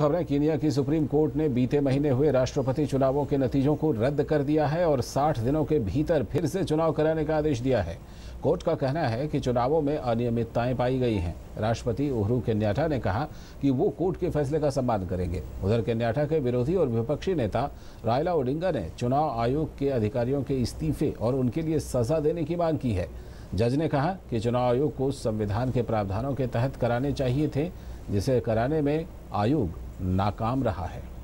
खबरें, कीनिया की supreme court ने बीते महीने हुए राष्ट्रपति चुनावों के नतीजों को रद्द कर दिया है और 60 दिनों के भीतर फिर से चुनाव कराने का आदेश दिया है। कोर्ट का कहना है कि चुनावों में अनियमितताएँ पाई गई हैं। राष्ट्रपति उहरू केन्याटा ने कहा कि वो कोर्ट के फैसले का सम्मान करेंगे। उधर केन्याटा के विरोधी और विपक्षी नेता रायला ओडिंगा ने चुनाव आयोग के अधिकारियों के इस्तीफे और उनके लिए सजा देने की मांग की है। जज ने कहा कि चुनाव आयोग को संविधान के प्रावधानों के तहत कराने चाहिए थे, जिसे कराने में आयोग नाकाम रहा है।